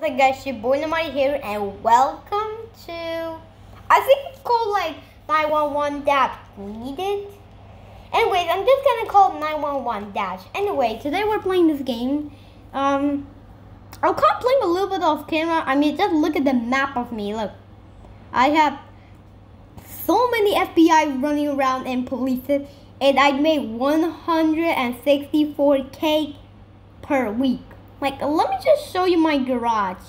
Up guys, your boy Namari here and welcome to, I think it's called like 911 dash needed. Anyways, I'm just gonna call it 911 dash. Anyway, today we're playing this game. Um, I'll come playing a little bit off camera. I mean, just look at the map of me, look. I have so many FBI running around and police and I made 164k per week. Like, let me just show you my garage.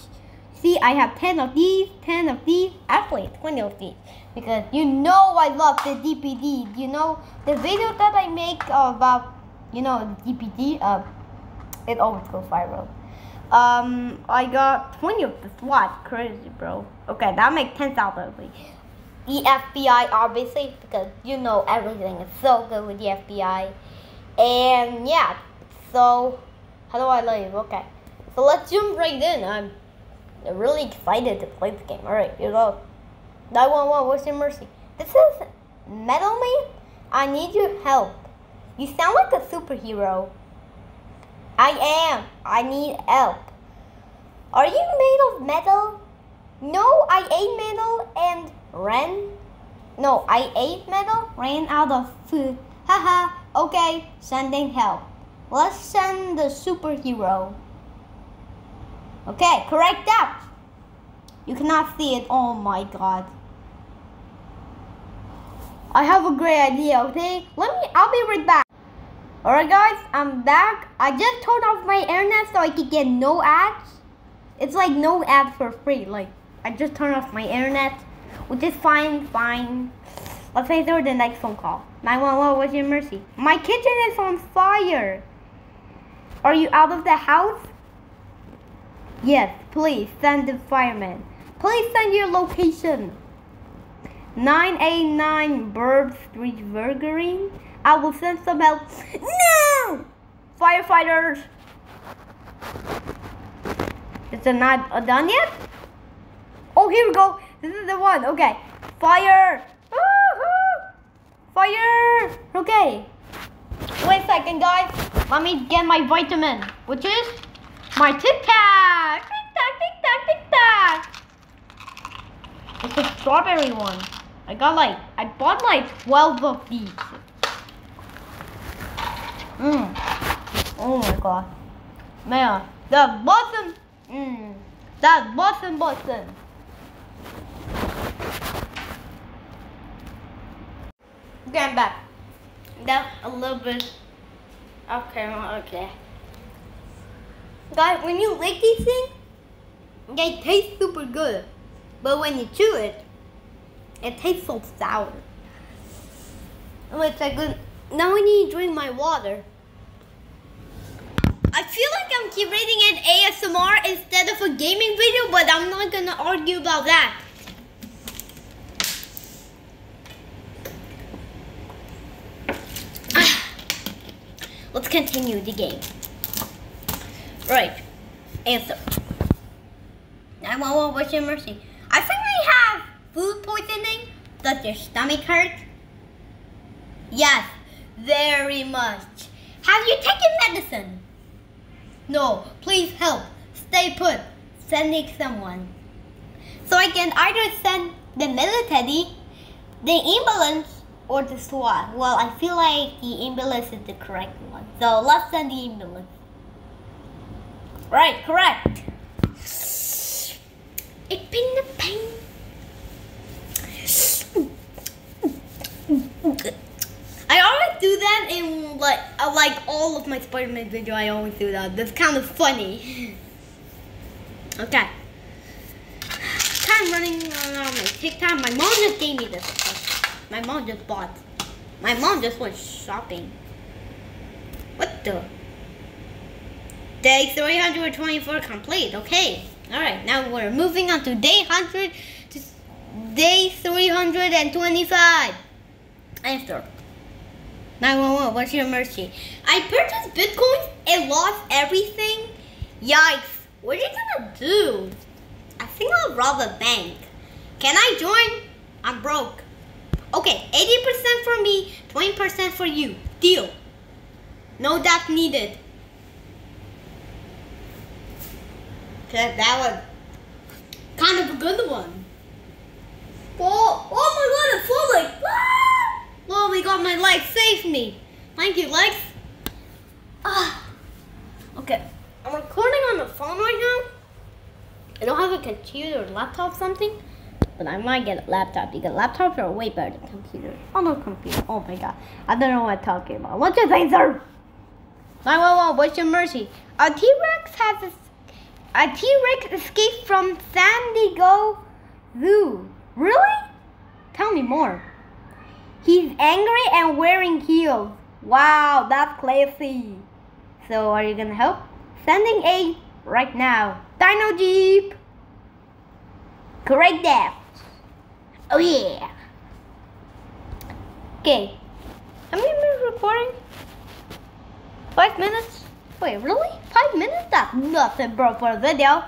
See, I have 10 of these, 10 of these, actually 20 of these. Because you know I love the DPD. You know, the video that I make about, you know, DPD, uh, it always goes viral. Um, I got 20 of the SWAT. Crazy, bro. Okay, that makes 10,000 of these. The FBI, obviously, because you know everything is so good with the FBI. And yeah, so how do I leave? Okay. So let's jump right in. I'm really excited to play the game. Alright, here we go. 911, what's your mercy? This is Metal Man? I need your help. You sound like a superhero. I am. I need help. Are you made of metal? No, I ate metal and ran. No, I ate metal, ran out of food. Haha, okay, sending help. Let's send the superhero. Okay, correct that. You cannot see it. Oh my god. I have a great idea, okay? Let me, I'll be right back. Alright guys, I'm back. I just turned off my internet so I could get no ads. It's like no ads for free. Like, I just turned off my internet, which is fine, fine. Let's answer the next phone call. 911, what's your mercy? My kitchen is on fire. Are you out of the house? Yes, please send the fireman. Please send your location. 989 Burb Street, Burgering. I will send some help. No! Firefighters! Is it not uh, done yet? Oh, here we go. This is the one. Okay. Fire! Fire! Okay. Wait a second, guys. Let me get my vitamin, which is my Tic Tac. Tic Tac, Tic Tac, Tic Tac. It's a strawberry one. I got like, I bought like 12 of these. Mmm. Oh my god. Man, that bottom, Mmm. That bottom button. Okay, I'm back. That's a little bit. Okay, okay. Guys, when you lick these things, they taste super good. But when you chew it, it tastes so sour. Wait a second. Now I need to drink my water. I feel like I'm creating an ASMR instead of a gaming video, but I'm not gonna argue about that. Let's continue the game. Right. Answer. 911, what's your mercy? I think we have food poisoning. Does your stomach hurt? Yes, very much. Have you taken medicine? No, please help. Stay put. Sending someone. So I can either send the military, the ambulance, or the SWAT. Well, I feel like the ambulance is the correct one. So let's send the ambulance. Right, correct. Bin the pain. I always do that in like like all of my Spider-Man video. I always do that. That's kind of funny. Okay. Time of running around my TikTok. My mom just gave me this. My mom just bought. My mom just went shopping. What the? Day 324 complete. Okay. Alright, now we're moving on to day 100 to day 325. Answer. 911, what's your mercy? I purchased bitcoins and lost everything. Yikes. What are you gonna do? I think I'll rob a bank. Can I join? I'm broke. Okay, 80% for me, 20% for you. Deal. No debt needed. Okay, that was kind of a good one. Oh, oh my god, it's falling! Ah! Oh my god, my leg saved me. Thank you, legs. Ah. Okay, I'm recording on the phone right now. I don't have a computer or laptop or something, but I might get a laptop because laptops are way better than computers. Oh no, computer. Oh my god, I don't know what I'm talking about. What's your thing, sir? 911, what's your mercy? A T-Rex has a, a T-Rex escaped from San Diego Zoo. Really? Tell me more. He's angry and wearing heels. Wow, that's classy. So are you gonna help? Sending aid right now. Dino Jeep. Correct that. Oh yeah. Okay. How many minutes recording? Five minutes? Wait, really? Five minutes? That's nothing, bro, for a video.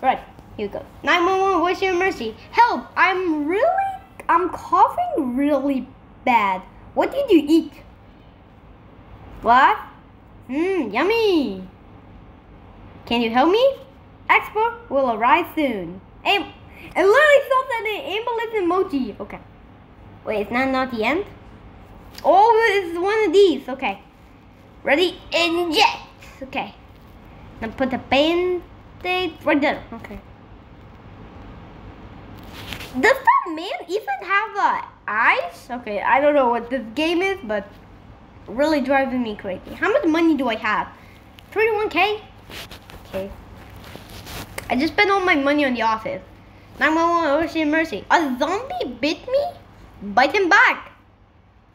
Right, here we go. 911, what's your mercy? Help, I'm really, I'm coughing really bad. What did you eat? What? Mmm, yummy. Can you help me? Export will arrive soon. Am it literally stops at an ambulance emoji. Okay. Wait, it's not not the end? Oh, it's one of these. Okay. Ready? Inject. Okay. Now put the band-aid right there. Okay. Does that man even have uh, eyes? Okay, I don't know what this game is, but really driving me crazy. How much money do I have? 31k? Okay. I just spent all my money on the office. 911, Ocean oh, Mercy. A zombie bit me? Bite him back.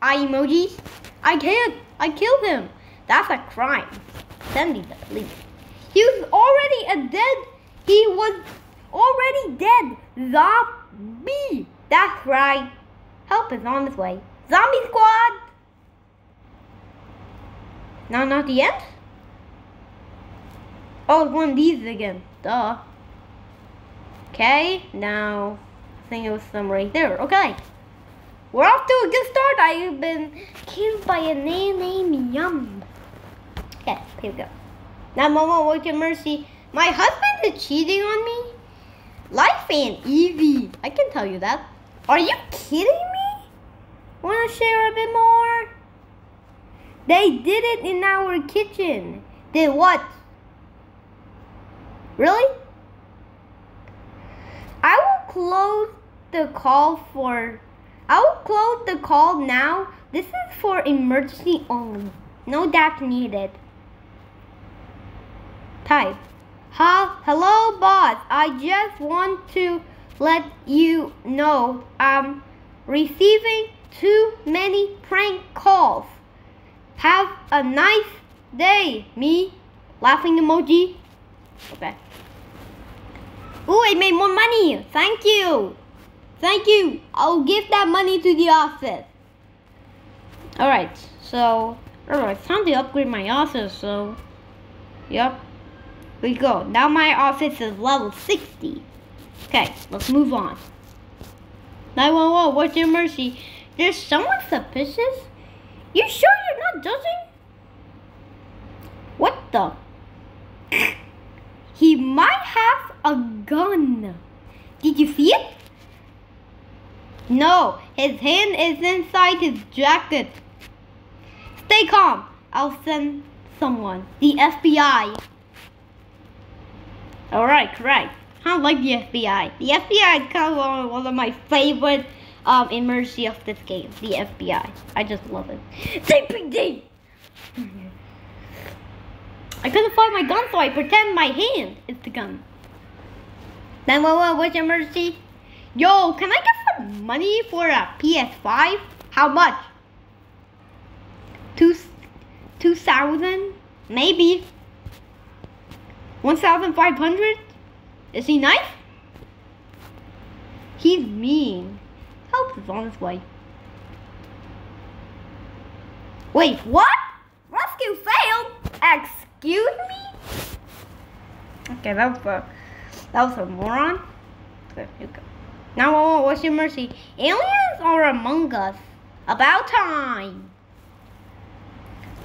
Eye emojis. I can't. I killed him. That's a crime. Send me the police. He was already a dead. He was already dead. Zombie. That's right. Help is on its way. Zombie squad. No, not the end? Oh, one of these again. Duh. Okay, now I think it was some right there. Okay. We're off to a good start. I've been killed by a name named Yum. Okay, here we go. Now, Mama, what your mercy? My husband is cheating on me? Life ain't easy. I can tell you that. Are you kidding me? Want to share a bit more? They did it in our kitchen. Did what? Really? Close the call for. I will close the call now. This is for emergency only. No data needed. Type. Hello, boss. I just want to let you know I'm receiving too many prank calls. Have a nice day. Me, laughing emoji. Okay. Ooh, I made more money. Thank you. Thank you. I'll give that money to the office. Alright, so, alright, it's time to upgrade my office, so, yep. Here we go. Now my office is level 60. Okay, let's move on. 911, what's your mercy? There's someone suspicious? You sure you're not judging? What the? He might have a gun. Did you see it? No, his hand is inside his jacket. Stay calm. I'll send someone. The FBI. Alright, correct. I like the FBI. The FBI is kind of one of my favorite um, immersion of this game. The FBI. I just love it. CPD! I couldn't find my gun, so I pretend my hand is the gun. Then what what's your mercy? Yo, can I get some money for a PS5? How much? Two, two thousand? Maybe. One thousand five hundred? Is he nice? He's mean. Help is on his way. Wait, what? Rescue failed? Excuse me? Okay, that was that was a moron. Now, what's your mercy? Aliens are among us. About time.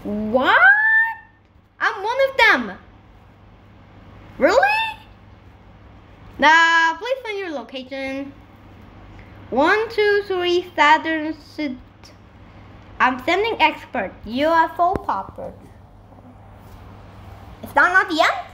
What? I'm one of them. Really? Now, please find your location. One, two, three, Saturn. I'm sending expert UFO popper. Is that not the end?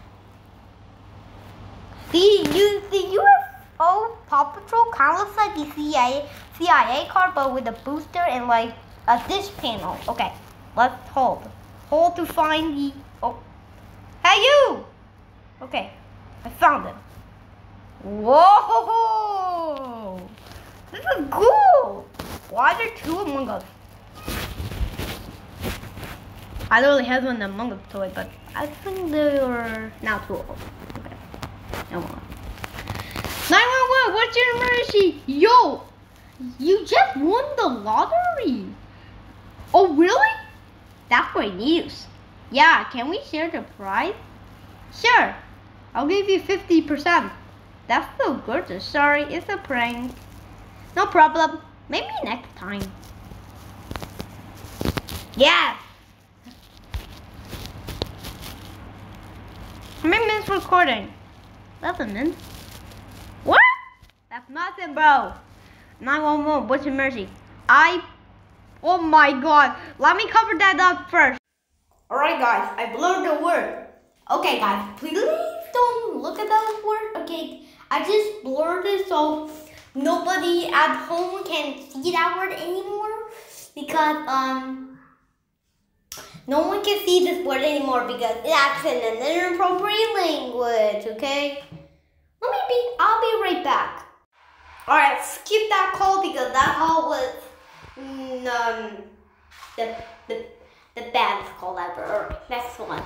See, you, the UFO Paw Patrol kind of looks like the CIA, CIA card, but with a booster and like a dish panel. Okay, let's hold. Hold to find the. Oh, hey you! Okay, I found him. Whoa! This is cool! Why are there two Among Us? I literally have one Among Us toy, but I think they're now two of them. Okay. No more. 911, what's your emergency? Yo! You just won the lottery! Oh, really? That's great news. Yeah, can we share the prize? Sure. I'll give you 50%. That's so good. Sorry, it's a prank. No problem. Maybe next time. Yes! Many minutes recording? 11 minutes. What? That's nothing, bro. 911, what's your mercy? I... Oh my god. Let me cover that up first. Alright guys, I blurred the word. Okay guys, please don't look at that word. Okay, I just blurred it so nobody at home can see that word anymore because um no one can see this word anymore because it's an inappropriate language. Okay, let me be. I'll be right back. All right, skip that call because that call was mm, um the the the bad call ever. All right, next one.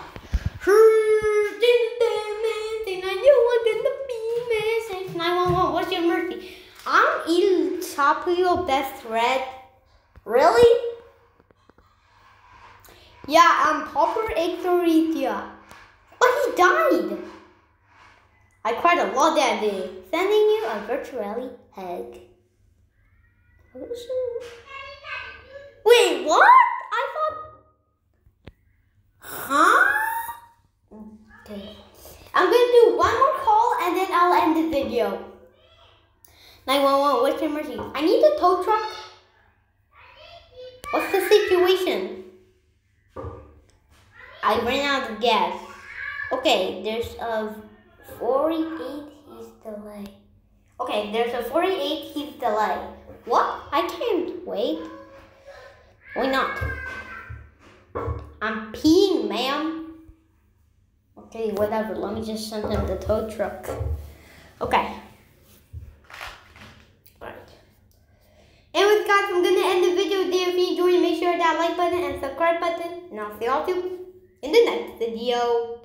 What's your mercy? I'm eating top of your best thread. Really? Yeah, I'm Popper Ictorethia. But oh, he died. I cried a lot that day. Sending you a virtually hug. Wait, what? I thought. Huh? Okay. I'm gonna do one more call and then I'll end the video. 911, what's your emergency? I need a tow truck. What's the situation? I ran out of gas. Okay, there's a 48 he's delay. Okay, there's a 48 he's delay. What? I can't wait. Why not? I'm peeing, ma'am. Okay, whatever. Let me just send him the tow truck. Okay. Alright. Anyways, guys, I'm gonna end the video there. If you enjoyed, make sure that like button and subscribe button. And I'll see y'all too in the next video.